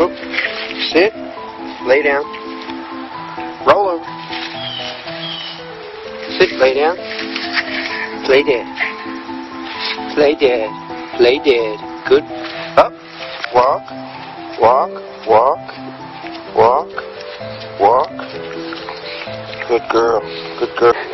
Oop. Sit. Lay down. Roll over. Sit. Lay down. Play dead. Play dead. Play dead. Good. Up. Walk. Walk. Walk. Walk. Walk. Good girl. Good girl.